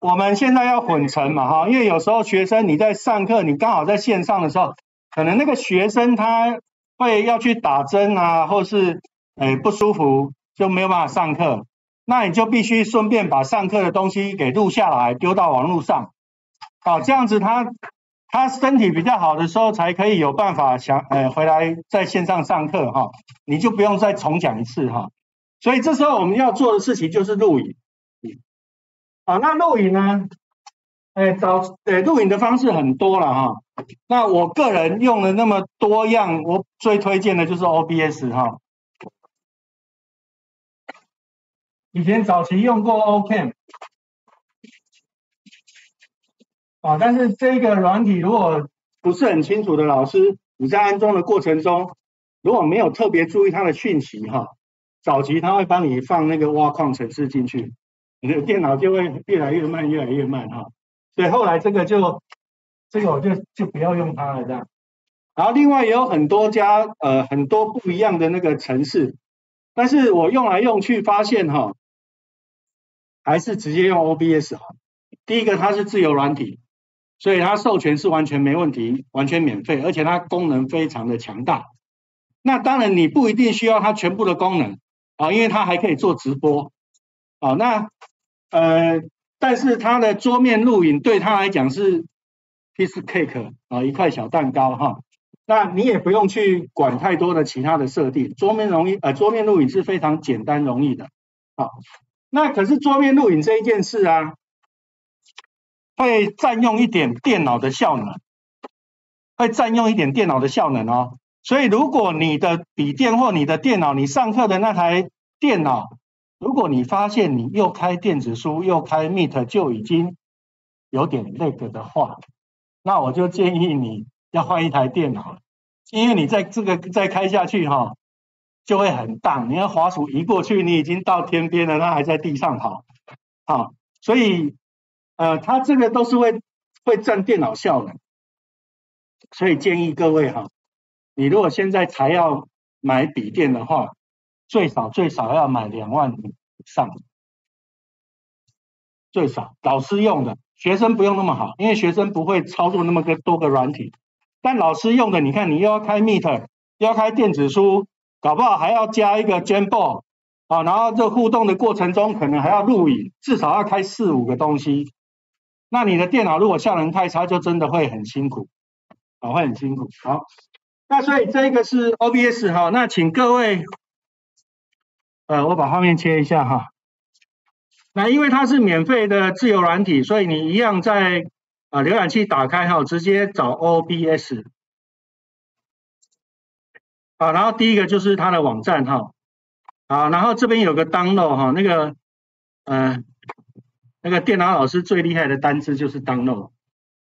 我们现在要混成嘛哈，因为有时候学生你在上课，你刚好在线上的时候，可能那个学生他会要去打针啊，或是诶不舒服，就没有办法上课，那你就必须顺便把上课的东西给录下来，丢到网络上，好，这样子他他身体比较好的时候，才可以有办法想诶回来在线上上课哈，你就不用再重讲一次哈，所以这时候我们要做的事情就是录影。啊，那录影呢？哎，找哎录影的方式很多了哈。那我个人用了那么多样，我最推荐的就是 OBS 哈。以前早期用过 Ocam，啊，但是这个软体如果不是很清楚的老师，你在安装的过程中，如果没有特别注意它的讯息哈，早期它会帮你放那个挖矿程式进去。你的电脑就会越来越慢，越来越慢哈。所以后来这个就，这个我就就不要用它了这样。然后另外也有很多家呃很多不一样的那个城市，但是我用来用去发现哈，还是直接用 OBS 哈。第一个它是自由软体，所以它授权是完全没问题，完全免费，而且它功能非常的强大。那当然你不一定需要它全部的功能啊，因为它还可以做直播啊。那呃，但是它的桌面录影对他来讲是 piece cake 啊，一块小蛋糕哈。那你也不用去管太多的其他的设定，桌面容易呃，桌面录影是非常简单容易的。好，那可是桌面录影这一件事啊，会占用一点电脑的效能，会占用一点电脑的效能哦。所以如果你的笔电或你的电脑，你上课的那台电脑。如果你发现你又开电子书又开 Meet 就已经有点那个的话，那我就建议你要换一台电脑，因为你在这个再开下去哈，就会很荡。你看滑鼠移过去，你已经到天边了，它还在地上跑，好，所以呃，它这个都是会会占电脑效能，所以建议各位哈，你如果现在才要买笔电的话。最少最少要买两万以上，最少老师用的，学生不用那么好，因为学生不会操作那么个多个软体。但老师用的，你看你又要开 Meet，又要开电子书，搞不好还要加一个 Jamboard 啊，然后这互动的过程中可能还要录影，至少要开四五个东西。那你的电脑如果效能太差，就真的会很辛苦，啊，会很辛苦。好，那所以这个是 OBS 哈，那请各位。呃，我把画面切一下哈。那因为它是免费的自由软体，所以你一样在啊浏览器打开哈，直接找 OBS 啊，然后第一个就是它的网站哈啊，然后这边有个 download 哈，那个呃那个电脑老师最厉害的单词就是 download，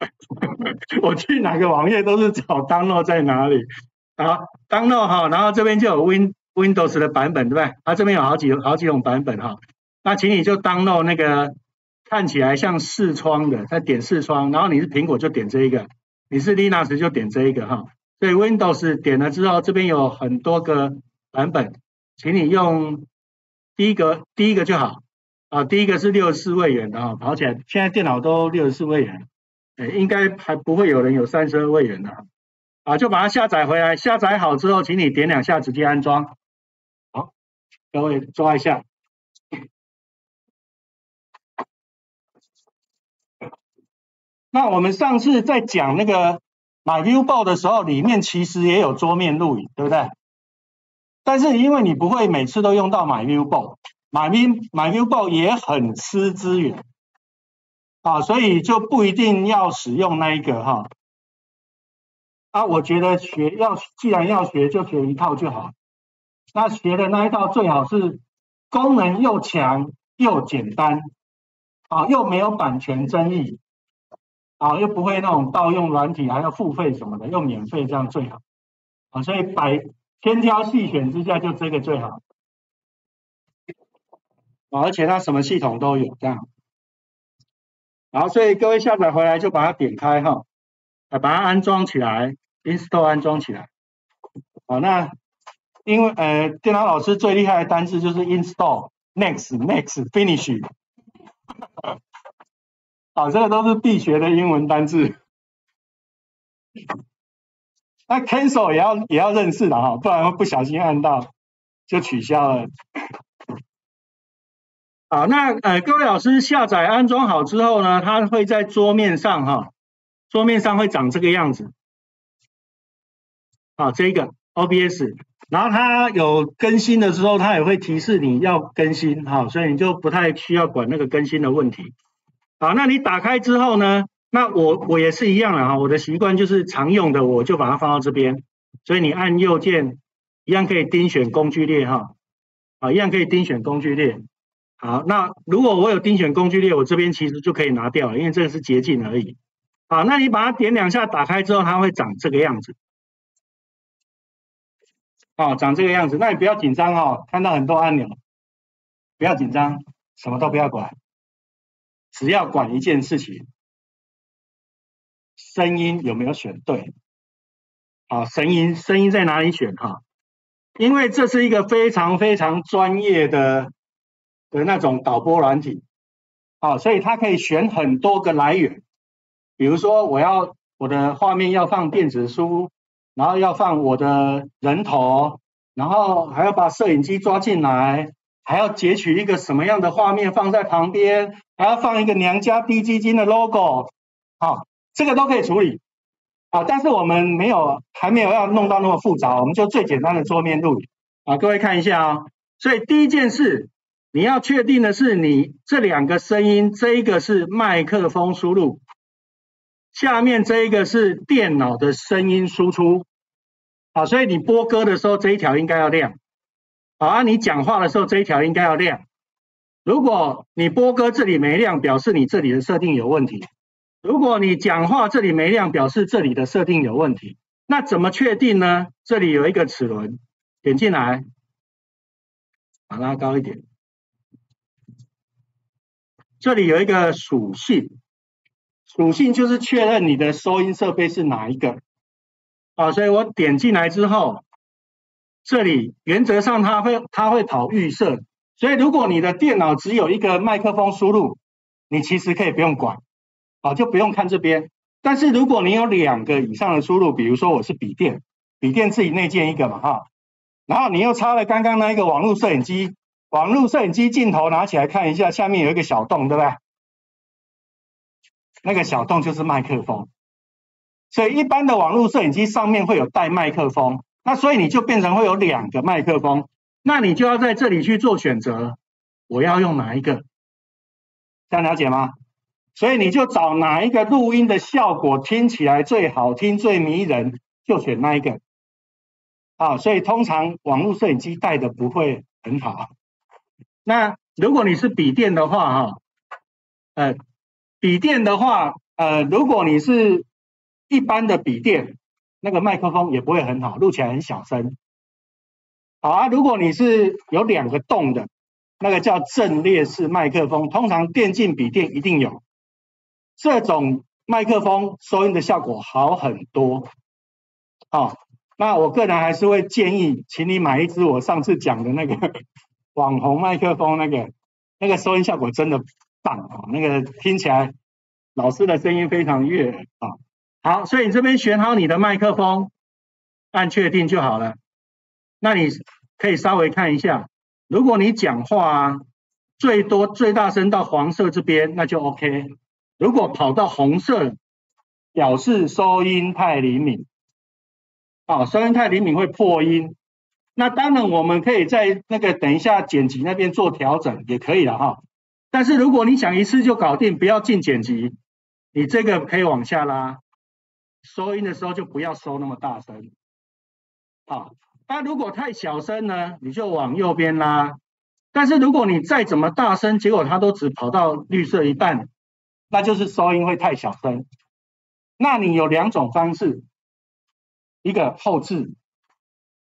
我去哪个网页都是找 download 在哪里啊，download 哈，然后这边就有 Win。Windows 的版本对不对？它这边有好几好几种版本哈。那请你就 download 那个看起来像视窗的，再点视窗，然后你是苹果就点这一个，你是 Linux 就点这一个哈。所以 Windows 点了之后，这边有很多个版本，请你用第一个第一个就好啊。第一个是六十四位元的哈，跑起来现在电脑都六十四位元，哎，应该还不会有人有三十二位元的哈啊。就把它下载回来，下载好之后，请你点两下直接安装。各位抓一下。那我们上次在讲那个买 Viewbo 的时候，里面其实也有桌面录影，对不对？但是因为你不会每次都用到买 Viewbo，买 View 买 Viewbo 也很吃资源啊，所以就不一定要使用那一个哈。啊，我觉得学要既然要学，就学一套就好。那学的那一套最好是功能又强又简单啊，又没有版权争议啊，又不会那种盗用软体还要付费什么的，又免费这样最好啊。所以百千挑细选之下，就这个最好啊，而且它什么系统都有这样。然后，所以各位下载回来就把它点开哈，把它安装起来，install 安装起来。好，那。因为呃，电脑老师最厉害的单词就是 install next next finish。好，这个都是必学的英文单字。那 cancel 也要也要认识的哈，不然不小心按到就取消了。好，那呃各位老师下载安装好之后呢，它会在桌面上哈，桌面上会长这个样子。好，这个 OBS，然后它有更新的时候，它也会提示你要更新哈，所以你就不太需要管那个更新的问题。好，那你打开之后呢，那我我也是一样的哈，我的习惯就是常用的，我就把它放到这边，所以你按右键一样可以盯选工具列哈，啊，一样可以盯选工具列。好，那如果我有盯选工具列，我这边其实就可以拿掉了，因为这个是捷径而已。好，那你把它点两下打开之后，它会长这个样子。哦，长这个样子，那你不要紧张哦，看到很多按钮，不要紧张，什么都不要管，只要管一件事情，声音有没有选对？好，声音声音在哪里选哈？因为这是一个非常非常专业的。的那种导播软体，好，所以它可以选很多个来源，比如说我要我的画面要放电子书，然后要放我的人头，然后还要把摄影机抓进来，还要截取一个什么样的画面放在旁边，还要放一个娘家低基金的 logo，好，这个都可以处理，啊，但是我们没有还没有要弄到那么复杂，我们就最简单的桌面录影，啊，各位看一下啊，所以第一件事。你要确定的是，你这两个声音，这一个是麦克风输入，下面这一个是电脑的声音输出。好，所以你播歌的时候，这一条应该要亮。好啊，你讲话的时候，这一条应该要亮。如果你播歌这里没亮，表示你这里的设定有问题。如果你讲话这里没亮，表示这里的设定有问题。那怎么确定呢？这里有一个齿轮，点进来，把它拉高一点。这里有一个属性，属性就是确认你的收音设备是哪一个啊，所以我点进来之后，这里原则上它会它会跑预设，所以如果你的电脑只有一个麦克风输入，你其实可以不用管，啊就不用看这边。但是如果你有两个以上的输入，比如说我是笔电，笔电自己内建一个嘛哈，然后你又插了刚刚那一个网络摄影机。网络摄影机镜头拿起来看一下，下面有一个小洞，对不对？那个小洞就是麦克风，所以一般的网络摄影机上面会有带麦克风，那所以你就变成会有两个麦克风，那你就要在这里去做选择，我要用哪一个？这样了解吗？所以你就找哪一个录音的效果听起来最好听、最迷人，就选那一个。啊，所以通常网络摄影机带的不会很好。那如果你是笔电的话，哈，呃，笔电的话，呃，如果你是一般的笔电，那个麦克风也不会很好，录起来很小声。好啊，如果你是有两个洞的，那个叫阵列式麦克风，通常电竞笔电一定有这种麦克风，收音的效果好很多。好，那我个人还是会建议，请你买一支我上次讲的那个。网红麦克风那个那个收音效果真的棒啊！那个听起来老师的声音非常悦耳啊。好，所以你这边选好你的麦克风，按确定就好了。那你可以稍微看一下，如果你讲话啊，最多最大声到黄色这边，那就 OK。如果跑到红色，表示收音太灵敏啊，收音太灵敏会破音。那当然，我们可以在那个等一下剪辑那边做调整也可以了哈。但是如果你想一次就搞定，不要进剪辑，你这个可以往下拉，收音的时候就不要收那么大声。好，那如果太小声呢，你就往右边拉。但是如果你再怎么大声，结果它都只跑到绿色一半，那就是收音会太小声。那你有两种方式，一个后置。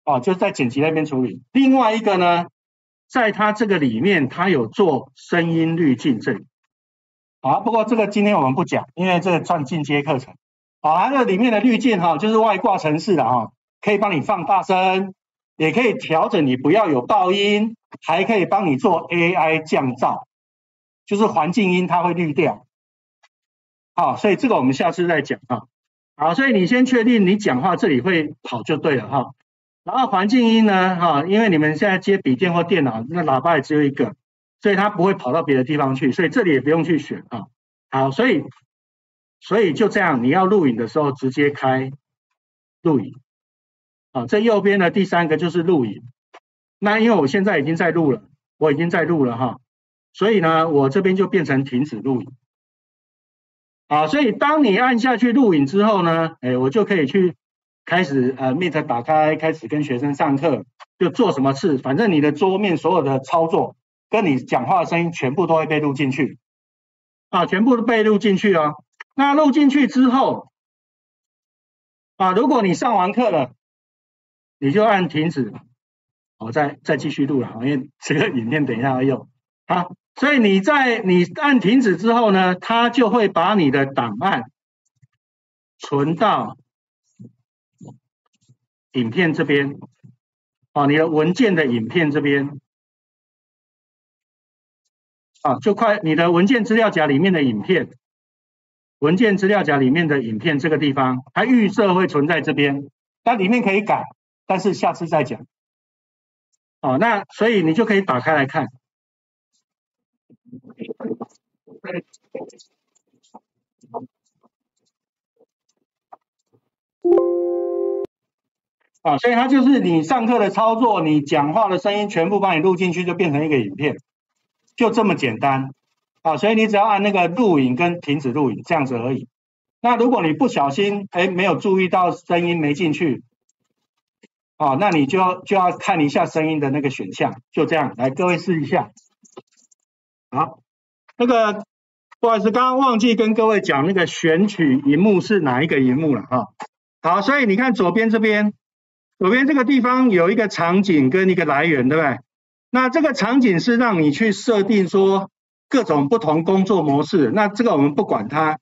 哦，就在剪辑那边处理。另外一个呢，在它这个里面，它有做声音滤镜这里。好，不过这个今天我们不讲，因为这个算进阶课程。好，它这里面的滤镜哈，就是外挂程式的哈，可以帮你放大声，也可以调整你不要有爆音，还可以帮你做 AI 降噪，就是环境音它会滤掉。好，所以这个我们下次再讲哈。好，所以你先确定你讲话这里会跑就对了哈。然后环境音呢，哈，因为你们现在接笔电或电脑，那喇叭也只有一个，所以它不会跑到别的地方去，所以这里也不用去选啊。好，所以所以就这样，你要录影的时候直接开录影。啊，这右边的第三个就是录影。那因为我现在已经在录了，我已经在录了哈，所以呢，我这边就变成停止录影。啊，所以当你按下去录影之后呢，哎，我就可以去开始呃，Meet 打开，开始跟学生上课，就做什么事，反正你的桌面所有的操作跟你讲话的声音全部都会被录进去。啊，全部都被录进去哦。那录进去之后，啊，如果你上完课了，你就按停止，我，再再继续录了，因为这个影片等一下要用。好，所以你在你按停止之后呢，它就会把你的档案存到影片这边，啊，你的文件的影片这边。啊，就快你的文件资料夹里面的影片，文件资料夹里面的影片这个地方，它预设会存在这边，它里面可以改，但是下次再讲。哦，那所以你就可以打开来看。啊，所以它就是你上课的操作，你讲话的声音全部帮你录进去，就变成一个影片。就这么简单，啊，所以你只要按那个录影跟停止录影这样子而已。那如果你不小心，哎，没有注意到声音没进去，啊，那你就要就要看一下声音的那个选项，就这样，来各位试一下。好，那个不好意思，刚刚忘记跟各位讲那个选取荧幕是哪一个荧幕了哈。好，所以你看左边这边，左边这个地方有一个场景跟一个来源，对不对？那这个场景是让你去设定说各种不同工作模式，那这个我们不管它。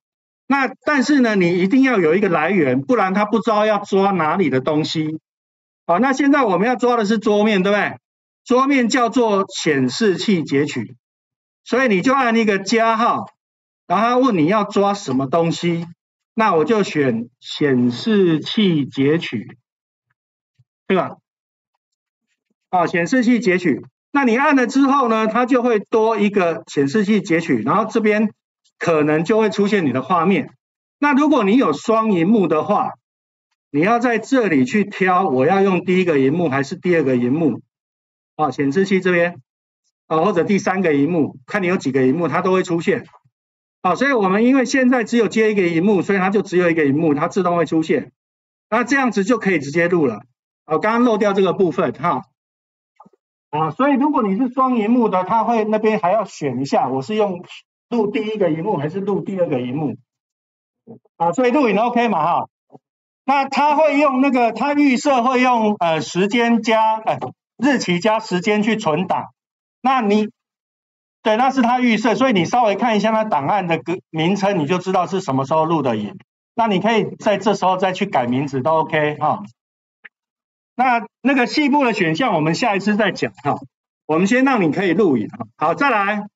那但是呢，你一定要有一个来源，不然他不知道要抓哪里的东西。好，那现在我们要抓的是桌面，对不对？桌面叫做显示器截取，所以你就按一个加号，然后问你要抓什么东西，那我就选显示器截取，对吧？好，显示器截取。那你按了之后呢，它就会多一个显示器截取，然后这边可能就会出现你的画面。那如果你有双荧幕的话，你要在这里去挑，我要用第一个荧幕还是第二个荧幕？啊，显示器这边啊，或者第三个荧幕，看你有几个荧幕，它都会出现。啊，所以我们因为现在只有接一个荧幕，所以它就只有一个荧幕，它自动会出现。那这样子就可以直接录了。我刚刚漏掉这个部分哈。啊，所以如果你是双荧幕的，它会那边还要选一下，我是用录第一个荧幕还是录第二个荧幕？啊，所以录影 OK 嘛哈？那它会用那个，它预设会用呃时间加呃日期加时间去存档。那你对，那是它预设，所以你稍微看一下它档案的个名称，你就知道是什么时候录的影。那你可以在这时候再去改名字都 OK 哈。那那个细部的选项，我们下一次再讲哈。我们先让你可以录影哈。好，再来，